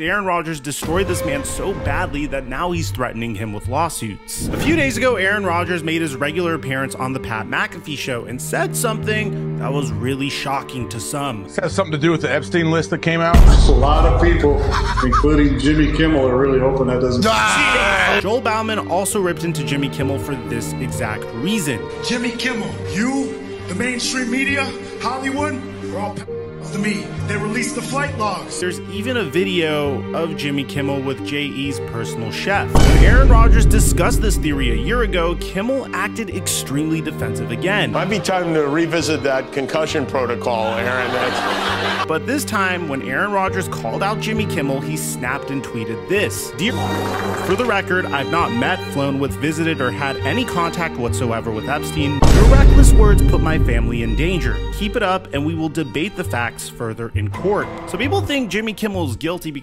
Aaron Rodgers destroyed this man so badly that now he's threatening him with lawsuits. A few days ago, Aaron Rodgers made his regular appearance on the Pat McAfee show and said something that was really shocking to some. This has something to do with the Epstein list that came out. A lot of people, including Jimmy Kimmel, are really hoping that doesn't. Joel Bauman also ripped into Jimmy Kimmel for this exact reason. Jimmy Kimmel, you, the mainstream media, Hollywood, we're all to me. They released the flight logs. There's even a video of Jimmy Kimmel with J.E.'s personal chef. When Aaron Rodgers discussed this theory a year ago, Kimmel acted extremely defensive again. Might be time to revisit that concussion protocol, Aaron. But this time, when Aaron Rodgers called out Jimmy Kimmel, he snapped and tweeted this. Dear For the record, I've not met, flown with, visited, or had any contact whatsoever with Epstein. Your reckless words put my family in danger. Keep it up, and we will debate the facts further in court. So people think Jimmy Kimmel is guilty because